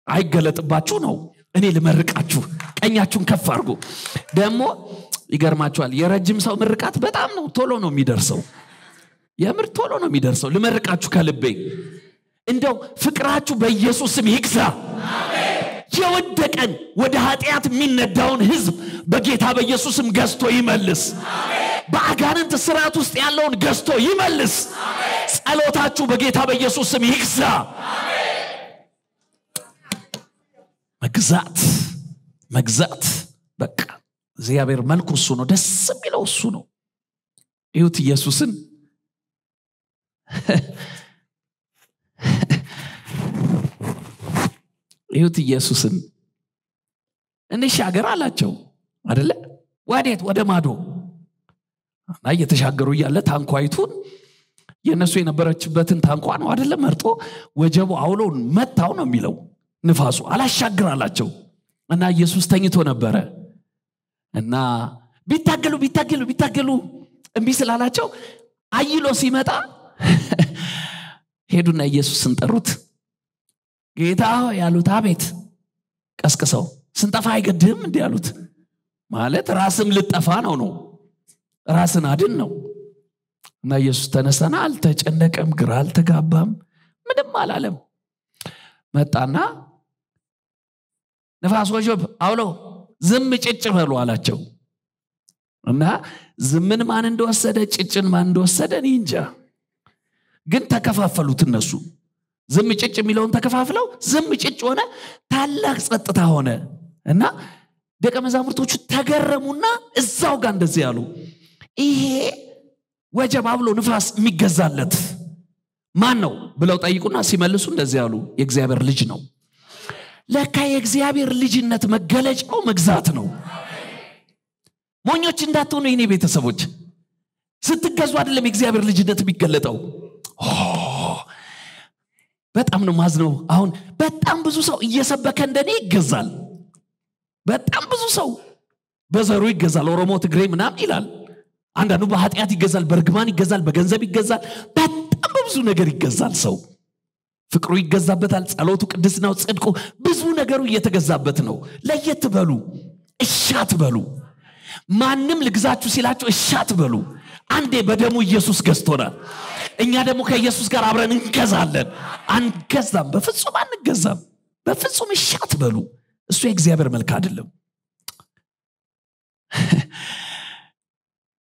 አይገለጥባችሁ ነው። እኔ ልመርቃችሁ። ቀኛችሁን ከፍ አድርጉ። ደግሞ ይገርማችኋል። የረጅም ሰው ምርቃት በጣም ነው ቶሎ ነው የሚደርሰው የምር ቶሎ ነው የሚደርሰው። ልመርቃችሁ ከልቤ። እንደው ፍቅራችሁ በኢየሱስ ስም ይግዛ። የወደቀን ወደ ኃጢአት የሚነዳውን ህዝብ በጌታ በኢየሱስም ገዝቶ ይመልስ። በአጋንንት ስርዓት ውስጥ ያለውን ገዝቶ ይመልስ። ጸሎታችሁ በጌታ በኢየሱስ ስም ይግዛ። መግዛት መግዛት በቃ እግዚአብሔር መልኩ እሱ ነው ደስ የሚለው እሱ ነው። ይሁት ኢየሱስን ይሁት ኢየሱስን። እንሻገር አላቸው አደለ ወዴት? ወደ ማዶ። እና እየተሻገሩ እያለ ታንኳይቱን የእነሱ የነበረችበትን ታንኳ ነው አደለ መርጦ ወጀቡ አውሎን መታው ነው የሚለው ንፋሱ። አላሻግር አላቸው። እና ኢየሱስ ተኝቶ ነበረ። እና ቢታገሉ ቢታገሉ ቢታገሉ እምቢ ስላላቸው አይሎ ሲመጣ ሄዱና ኢየሱስን ጠሩት። ጌታ ያሉት አቤት ቀስቅሰው። ስንጠፋ አይገድህም እንዲህ ያሉት ማለት ራስም ልጠፋ ነው ነው ራስን አድን ነው። እና ኢየሱስ ተነሳና አልተጨነቀም ግራ አልተጋባም ምንም አላለም። መጣና ንፋስ ወጆብ አውሎ ዝም ጭጭ በሉ አላቸው። እና ዝምን ማን እንደወሰደ ጭጭን ማን እንደወሰደ እኔ እንጃ ግን ተከፋፈሉት እነሱ። ዝም ጭጭ የሚለውን ተከፋፍለው ዝም ጭጭ ሆነ ታላቅ ጸጥታ ሆነ እና ደቀ መዛሙርቶቹ ተገረሙና እዛው ጋር እንደዚህ ያሉ ይሄ ወጀብ አብሎ ንፋስ የሚገዛለት ማን ነው ብለው ጠይቁና ሲመልሱ እንደዚህ ያሉ የእግዚአብሔር ልጅ ነው። ለካ የእግዚአብሔር ልጅነት መገለጫው መግዛት ነው። ሞኞች እንዳትሆኑ የኔ ቤተሰቦች። ስትገዙ አይደለም የእግዚአብሔር ልጅነት የሚገለጠው በጣም ነው ማዝነው አሁን በጣም ብዙ ሰው እየሰበከ እንደኔ ይገዛል። በጣም ብዙ ሰው በዘሩ ይገዛል። ኦሮሞ ትግሬ ምናም ይላል። አንዳንዱ በኃጢአት ይገዛል በእርግማን ይገዛል በገንዘብ ይገዛል። በጣም በብዙ ነገር ይገዛል ሰው። ፍቅሩ ይገዛበታል ጸሎቱ ቅድስናው ጽድቁ ብዙ ነገሩ እየተገዛበት ነው። ለየት በሉ እሻት በሉ። ማንም ልግዛችሁ ሲላችሁ እሻት በሉ አንዴ በደሙ ኢየሱስ ገዝቶናል እኛ ደግሞ ከኢየሱስ ጋር አብረን እንገዛለን። አንገዛም በፍጹም አንገዛም በፍጹም እሻት በሉ። እሱ የእግዚአብሔር መልክ አይደለም።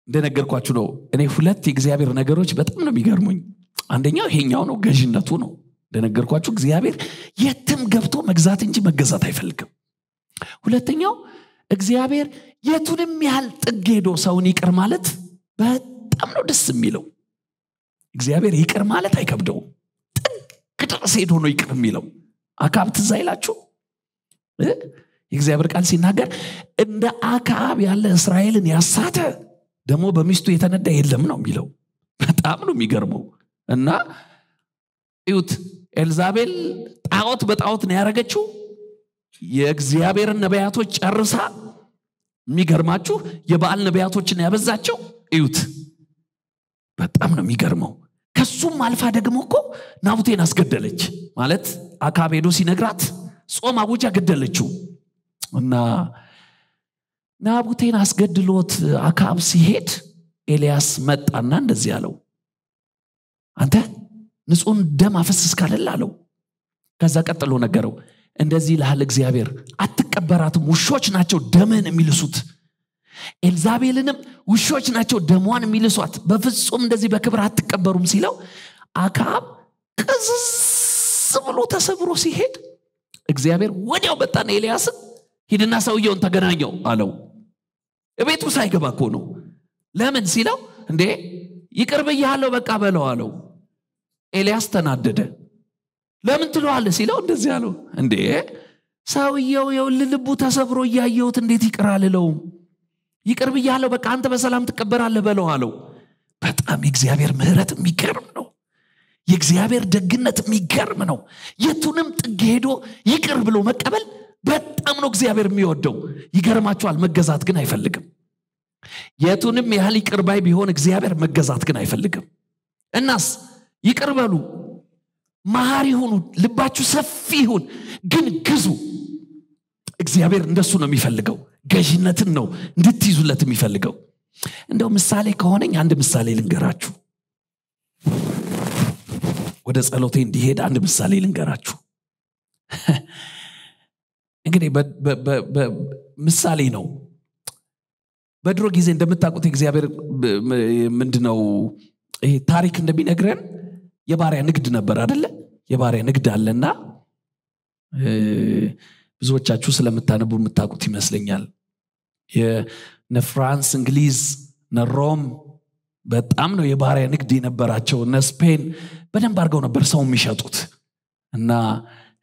እንደነገርኳችሁ ነው። እኔ ሁለት የእግዚአብሔር ነገሮች በጣም ነው የሚገርሙኝ። አንደኛው ይሄኛው ነው ገዥነቱ ነው። እንደነገርኳችሁ እግዚአብሔር የትም ገብቶ መግዛት እንጂ መገዛት አይፈልግም። ሁለተኛው እግዚአብሔር የቱንም ያህል ጥግ ሄዶ ሰውን ይቅር ማለት በጣም ነው ደስ የሚለው። እግዚአብሔር ይቅር ማለት አይከብደውም። ጥግ ድረስ ሄዶ ነው ይቅር የሚለው። አካብ ትዝ አይላችሁ? የእግዚአብሔር ቃል ሲናገር እንደ አካብ ያለ እስራኤልን ያሳተ ደግሞ በሚስቱ የተነዳ የለም ነው የሚለው። በጣም ነው የሚገርመው። እና እዩት ኤልዛቤል ጣዖት በጣዖት ነው ያደረገችው። የእግዚአብሔርን ነቢያቶች ጨርሳ የሚገርማችሁ የበዓል ነቢያቶችን ያበዛቸው እዩት በጣም ነው የሚገርመው። ከሱም አልፋ ደግሞ እኮ ናቡቴን አስገደለች። ማለት አካብ ሄዶ ሲነግራት ጾም አውጃ ገደለችው። እና ናቡቴን አስገድሎት አካብ ሲሄድ ኤልያስ መጣና እንደዚህ አለው። አንተ ንጹህን ደም አፈስስ ካለል አለው። ከዛ ቀጥሎ ነገረው። እንደዚህ ይልሃል እግዚአብሔር አትቀበራትም። ውሾች ናቸው ደምህን የሚልሱት ኤልዛቤልንም ውሾች ናቸው ደሟን የሚልሷት። በፍጹም እንደዚህ በክብር አትቀበሩም ሲለው አካብ ቅዝዝ ብሎ ተሰብሮ ሲሄድ እግዚአብሔር ወዲያው መጣና ኤልያስን ሂድና ሰውየውን ተገናኘው አለው። እቤቱ ሳይገባ እኮ ነው። ለምን ሲለው እንዴ ይቅር ብያለሁ በቃ በለው አለው። ኤልያስ ተናደደ። ለምን ትለዋለህ ሲለው እንደዚህ አለው። እንዴ ሰውየው የውል ልቡ ተሰብሮ እያየሁት እንዴት ይቅር አልለውም ይቅር ብያለሁ በቃ አንተ በሰላም ትቀበራለህ በለው አለው። በጣም የእግዚአብሔር ምህረት የሚገርም ነው። የእግዚአብሔር ደግነት የሚገርም ነው። የቱንም ጥግ ሄዶ ይቅር ብሎ መቀበል በጣም ነው እግዚአብሔር የሚወደው። ይገርማችኋል መገዛት ግን አይፈልግም። የቱንም ያህል ይቅር ባይ ቢሆን እግዚአብሔር መገዛት ግን አይፈልግም። እናስ ይቅር በሉ መሐሪ ሁኑ ልባችሁ ሰፊ ይሁን ግን ግዙ። እግዚአብሔር እንደሱ ነው የሚፈልገው ገዥነትን ነው እንድትይዙለት የሚፈልገው። እንደው ምሳሌ ከሆነኝ አንድ ምሳሌ ልንገራችሁ። ወደ ጸሎቴ እንዲሄድ አንድ ምሳሌ ልንገራችሁ። እንግዲህ ምሳሌ ነው። በድሮ ጊዜ እንደምታውቁት እግዚአብሔር ምንድነው ይሄ ታሪክ እንደሚነግረን የባሪያ ንግድ ነበር አደለ የባሪያ ንግድ አለና ብዙዎቻችሁ ስለምታነቡ የምታውቁት ይመስለኛል ፍራንስ እንግሊዝ ሮም በጣም ነው የባሪያ ንግድ የነበራቸው። እነ ስፔን በደንብ አድርገው ነበር ሰው የሚሸጡት። እና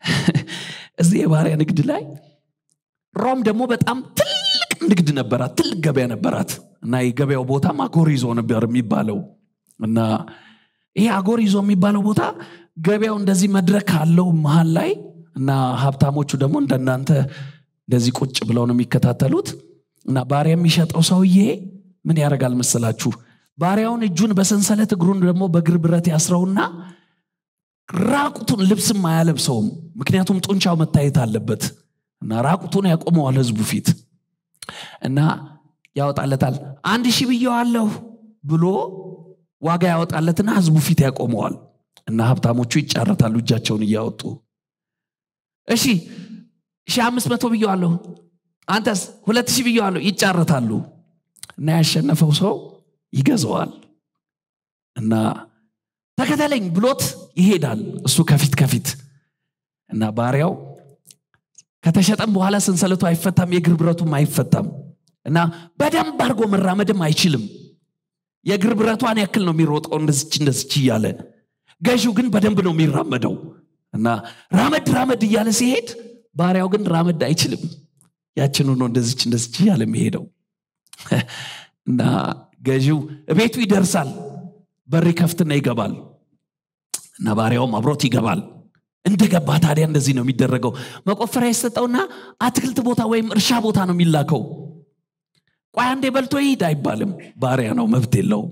እዚህ የባሪያ ንግድ ላይ ሮም ደግሞ በጣም ትልቅ ንግድ ነበራት ትልቅ ገበያ ነበራት። እና የገበያው ቦታ አጎሪዞ ነበር የሚባለው። እና ይሄ አጎሪዞ የሚባለው ቦታ ገበያው እንደዚህ መድረክ አለው መሀል ላይ። እና ሀብታሞቹ ደግሞ እንደናንተ እንደዚህ ቁጭ ብለው ነው የሚከታተሉት እና ባሪያ የሚሸጠው ሰውዬ ምን ያደርጋል መሰላችሁ? ባሪያውን እጁን በሰንሰለት እግሩን ደግሞ በእግር ብረት ያስረውና ራቁቱን ልብስም አያለብሰውም። ምክንያቱም ጡንቻው መታየት አለበት እና ራቁቱን ያቆመዋል ህዝቡ ፊት እና ያወጣለታል። አንድ ሺህ ብየዋለሁ ብሎ ዋጋ ያወጣለትና ህዝቡ ፊት ያቆመዋል እና ሀብታሞቹ ይጫረታሉ እጃቸውን እያወጡ። እሺ ሺ አምስት መቶ ብየዋለሁ አንተስ ሁለት ሺህ ብየዋለሁ ይጫረታሉ። እና ያሸነፈው ሰው ይገዛዋል። እና ተከተለኝ ብሎት ይሄዳል እሱ ከፊት ከፊት። እና ባሪያው ከተሸጠም በኋላ ሰንሰለቱ አይፈታም የእግር ብረቱም አይፈታም። እና በደንብ አድርጎ መራመድም አይችልም። የእግር ብረቷን ያክል ነው የሚሮጠው እንደዝች እንደዝች እያለ ገዢው ግን በደንብ ነው የሚራመደው። እና ራመድ ራመድ እያለ ሲሄድ ባሪያው ግን ራመድ አይችልም ያችን ሆኖ እንደዝች እንደዝች እያለ የሚሄደው። እና ገዢው ቤቱ ይደርሳል በር ከፍትና ይገባል እና ባሪያውም አብሮት ይገባል። እንደገባ ታዲያ እንደዚህ ነው የሚደረገው። መቆፈሪያ የሰጠውና አትክልት ቦታ ወይም እርሻ ቦታ ነው የሚላከው። ቆይ አንዴ በልቶ ይሂድ አይባልም። ባሪያ ነው መብት የለውም።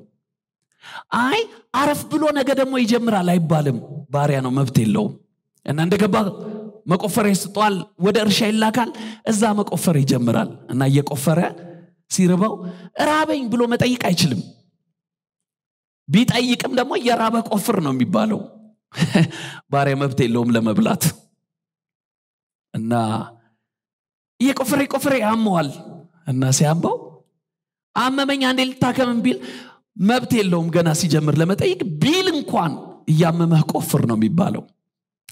አይ አረፍ ብሎ ነገ ደግሞ ይጀምራል አይባልም። ባሪያ ነው መብት የለውም። እና እንደገባ መቆፈሪያ ይሰጠዋል ወደ እርሻ ይላካል እዛ መቆፈር ይጀምራል። እና እየቆፈረ ሲርበው ራበኝ ብሎ መጠይቅ አይችልም። ቢጠይቅም ደግሞ እየራበ ቆፍር ነው የሚባለው። ባሪያ መብት የለውም ለመብላት። እና እየቆፈረ ቆፈረ ያመዋል። እና ሲያመው አመመኝ አንዴ ልታከምን ቢል መብት የለውም ገና ሲጀምር ለመጠየቅ ቢል እንኳን እያመመህ ቆፍር ነው የሚባለው።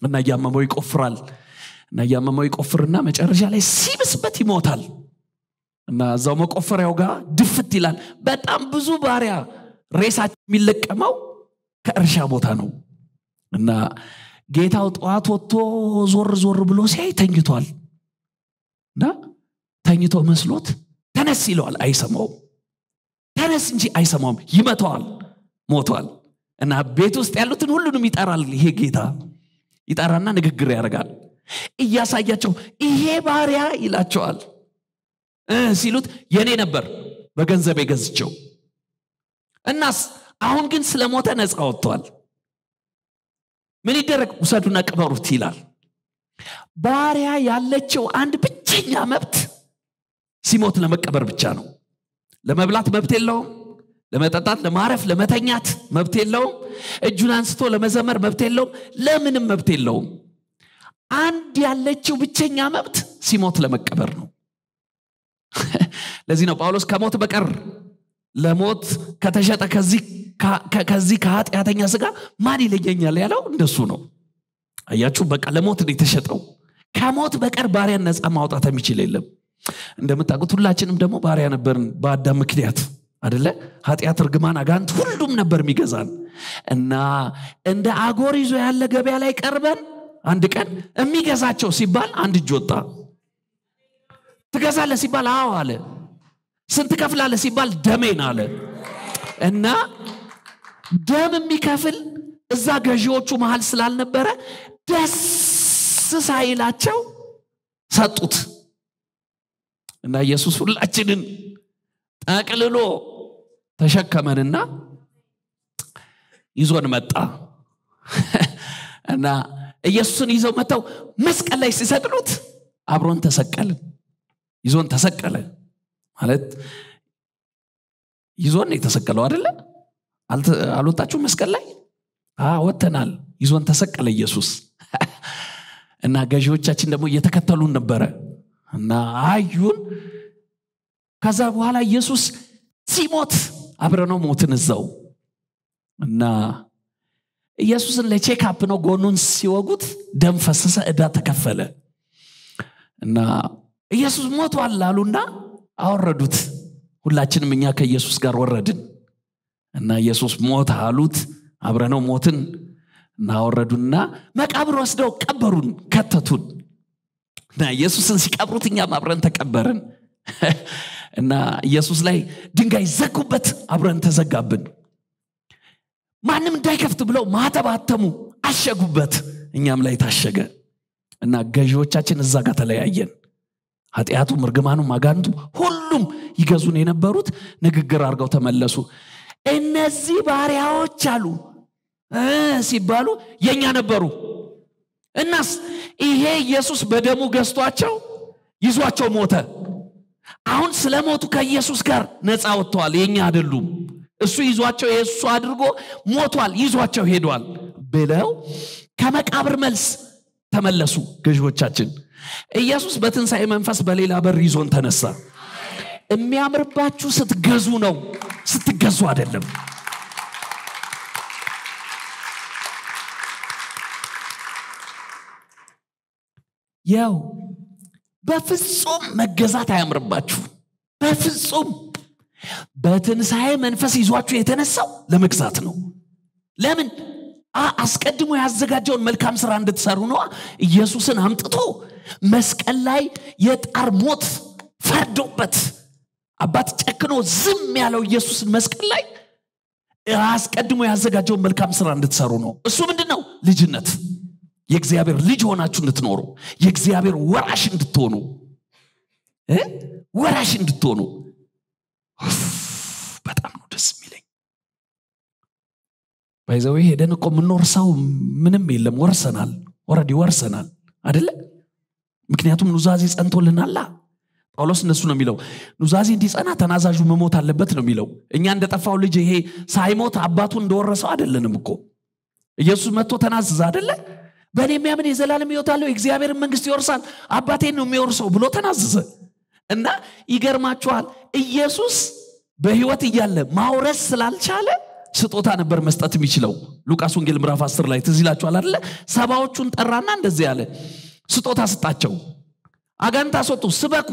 እና እያመመው ይቆፍራል እና እያመመው ይቆፍርና መጨረሻ ላይ ሲብስበት ይሞታል። እና እዛው መቆፈሪያው ጋር ድፍት ይላል። በጣም ብዙ ባሪያ ሬሳቸው የሚለቀመው ከእርሻ ቦታ ነው። እና ጌታው ጠዋት ወጥቶ ዞር ዞር ብሎ ሲያይ ተኝቷል። እና ተኝቶ መስሎት ተነስ ይለዋል። አይሰማውም። ተነስ እንጂ አይሰማውም። ይመተዋል ሞቷል። እና ቤት ውስጥ ያሉትን ሁሉንም ይጠራል ይሄ ጌታ። ይጠራና ንግግር ያደርጋል እያሳያቸው ይሄ ባሪያ ይላቸዋል። ሲሉት የኔ ነበር በገንዘብ የገዝቸው እናስ አሁን ግን ስለሞተ ነፃ ወጥቷል። ምን ይደረግ? ውሰዱና ቅበሩት ይላል። ባሪያ ያለችው አንድ ብቸኛ መብት ሲሞት ለመቀበር ብቻ ነው። ለመብላት መብት የለውም። ለመጠጣት ለማረፍ ለመተኛት መብት የለውም። እጁን አንስቶ ለመዘመር መብት የለውም። ለምንም መብት የለውም አንድ ያለችው ብቸኛ መብት ሲሞት ለመቀበር ነው። ለዚህ ነው ጳውሎስ ከሞት በቀር ለሞት ከተሸጠ ከዚህ ከኃጢአተኛ ስጋ ማን ይለየኛል ያለው እንደሱ ነው። አያችሁ በቃ ለሞት ነው የተሸጠው። ከሞት በቀር ባሪያን ነፃ ማውጣት የሚችል የለም። እንደምታውቁት ሁላችንም ደግሞ ባሪያ ነበርን በአዳም ምክንያት አደለ ኃጢአት እርግማን አጋንት ሁሉም ነበር የሚገዛን። እና እንደ አጎር ይዞ ያለ ገበያ ላይ ቀርበን አንድ ቀን የሚገዛቸው ሲባል አንድ እጅ ወጣ። ትገዛለ ሲባል አዎ አለ። ስንት ከፍላለ ሲባል ደሜን አለ። እና ደም የሚከፍል እዛ ገዢዎቹ መሃል ስላልነበረ ደስ ሳይላቸው ሰጡት። እና ኢየሱስ ሁላችንን ጠቅልሎ ተሸከመንና ይዞን መጣ። እና ኢየሱስን ይዘው መጥተው መስቀል ላይ ሲሰቅሉት አብሮን ተሰቀልን ይዞን ተሰቀለ ማለት ይዞን የተሰቀለው አደለ አልወጣችሁ መስቀል ላይ? ወጥተናል። ይዞን ተሰቀለ ኢየሱስ። እና ገዢዎቻችን ደግሞ እየተከተሉን ነበረ። እና አዩን። ከዛ በኋላ ኢየሱስ ሲሞት አብረነው ሞትን እዛው። እና ኢየሱስን ለቼክአፕ ነው ጎኑን ሲወጉት ደም ፈሰሰ እዳ ተከፈለ። እና ኢየሱስ ሞቷል አሉና አወረዱት። ሁላችንም እኛ ከኢየሱስ ጋር ወረድን። እና ኢየሱስ ሞት አሉት። አብረነው ሞትን እናወረዱና መቃብር ወስደው ቀበሩን ከተቱን። እና ኢየሱስን ሲቀብሩት እኛም አብረን ተቀበርን። እና ኢየሱስ ላይ ድንጋይ ዘጉበት አብረን ተዘጋብን ማንም እንዳይከፍት ብለው ማተባተሙ አሸጉበት። እኛም ላይ ታሸገ እና ገዢዎቻችን እዛ ጋር ተለያየን። ኃጢአቱም እርግማኑም አጋንቱ ሁሉም ይገዙን የነበሩት ንግግር አድርገው ተመለሱ። እነዚህ ባሪያዎች አሉ ሲባሉ የእኛ ነበሩ። እናስ ይሄ ኢየሱስ በደሙ ገዝቷቸው ይዟቸው ሞተ። አሁን ስለ ሞቱ ከኢየሱስ ጋር ነፃ ወጥተዋል። የኛ አይደሉም እሱ ይዟቸው የእሱ አድርጎ ሞቷል ይዟቸው ሄዷል ብለው ከመቃብር መልስ ተመለሱ ገዢዎቻችን። ኢየሱስ በትንሣኤ መንፈስ በሌላ በር ይዞን ተነሳ። የሚያምርባችሁ ስትገዙ ነው ስትገዙ አይደለም። ያው በፍጹም መገዛት አያምርባችሁ በፍጹም በትንሣኤ መንፈስ ይዟችሁ የተነሳው ለመግዛት ነው። ለምን? አስቀድሞ ያዘጋጀውን መልካም ስራ እንድትሰሩ ነዋ። ኢየሱስን አምጥቶ መስቀል ላይ የጣር ሞት ፈርዶበት አባት ጨክኖ ዝም ያለው ኢየሱስን መስቀል ላይ አስቀድሞ ያዘጋጀውን መልካም ስራ እንድትሰሩ ነው። እሱ ምንድን ነው ልጅነት። የእግዚአብሔር ልጅ ሆናችሁ እንድትኖሩ የእግዚአብሔር ወራሽ እንድትሆኑ ወራሽ እንድትሆኑ በጣም ነው ደስ የሚለኝ። ባይዘዌ ሄደን እኮ የምንወርሰው ምንም የለም። ወርሰናል። ወረዲ ወርሰናል። አደለ ምክንያቱም ኑዛዜ ጸንቶልናላ። ጳውሎስ እነሱ ነው የሚለው ኑዛዜ እንዲጸና ተናዛዡ መሞት አለበት ነው የሚለው። እኛ እንደጠፋው ልጅ ይሄ ሳይሞት አባቱ እንደወረሰው አይደለንም እኮ። ኢየሱስ መጥቶ ተናዝዛ አደለ በእኔ የሚያምን የዘላለም ህይወት አለው የእግዚአብሔርን መንግስት ይወርሳል አባቴን ነው የሚወርሰው ብሎ ተናዘዘ እና ይገርማችኋል ኢየሱስ በህይወት እያለ ማውረስ ስላልቻለ ስጦታ ነበር መስጠት የሚችለው። ሉቃስ ወንጌል ምዕራፍ 10 ላይ ትዝ ይላችኋል አደለ ሰባዎቹን ጠራና እንደዚህ ያለ ስጦታ ስጣቸው አጋንንት አስወጡ ስበኩ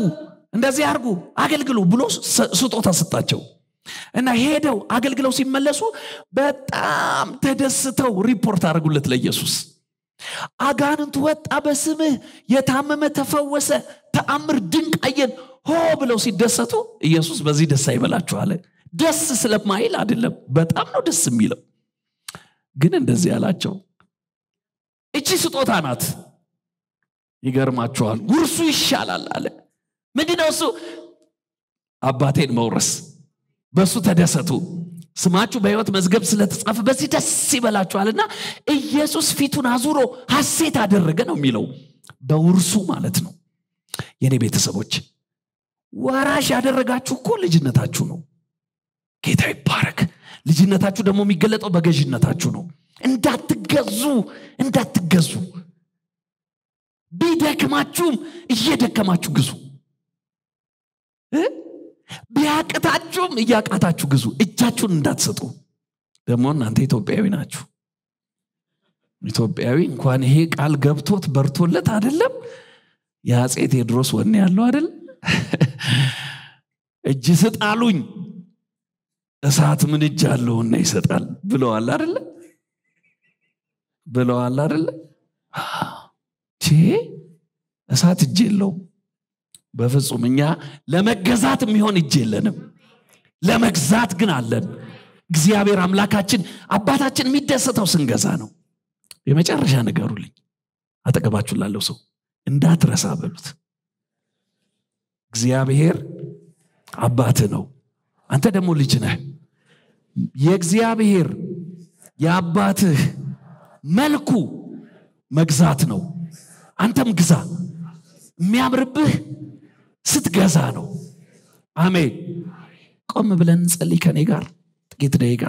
እንደዚህ አርጉ አገልግሉ ብሎ ስጦታ ሰጣቸው እና ሄደው አገልግለው ሲመለሱ በጣም ተደስተው ሪፖርት አድርጉለት ለኢየሱስ። አጋንንት ወጣ በስምህ የታመመ ተፈወሰ ተአምር ድንቅ አየን። ሆ ብለው ሲደሰቱ ኢየሱስ በዚህ ደስ አይበላችሁ አለ። ደስ ስለማይል አይደለም። በጣም ነው ደስ የሚለው። ግን እንደዚህ ያላቸው እቺ ስጦታ ናት። ይገርማችኋል። ውርሱ ይሻላል አለ። ምንድነው እሱ? አባቴን መውረስ። በእሱ ተደሰቱ። ስማችሁ በሕይወት መዝገብ ስለተጻፈ በዚህ ደስ ይበላችኋልና ኢየሱስ ፊቱን አዙሮ ሐሴት አደረገ ነው የሚለው። በውርሱ ማለት ነው የኔ ቤተሰቦች ወራሽ ያደረጋችሁ እኮ ልጅነታችሁ ነው። ጌታ ይባረክ። ልጅነታችሁ ደግሞ የሚገለጠው በገዥነታችሁ ነው። እንዳትገዙ እንዳትገዙ። ቢደክማችሁም እየደከማችሁ ግዙ? ቢያቅታችሁም እያቃታችሁ ግዙ። እጃችሁን እንዳትሰጡ። ደግሞ እናንተ ኢትዮጵያዊ ናችሁ። ኢትዮጵያዊ እንኳን ይሄ ቃል ገብቶት በርቶለት አይደለም የአፄ ቴዎድሮስ ወኔ ያለው አይደል? እጅ ስጥ አሉኝ እሳት ምን እጅ አለውና ይሰጣል ብለዋል አይደለ ብለዋል አይደለ እሳት እጅ የለውም። በፍጹም እኛ ለመገዛት የሚሆን እጅ የለንም። ለመግዛት ግን አለን። እግዚአብሔር አምላካችን አባታችን የሚደሰተው ስንገዛ ነው። የመጨረሻ ንገሩልኝ። አጠገባችሁ ላለው ሰው እንዳትረሳ በሉት። እግዚአብሔር አባት ነው። አንተ ደግሞ ልጅ ነህ። የእግዚአብሔር የአባትህ መልኩ መግዛት ነው። አንተም ግዛ። የሚያምርብህ ስትገዛ ነው። አሜን። ቆም ብለን እንጸልይ ከኔ ጋር ጥቂት ደቂቃ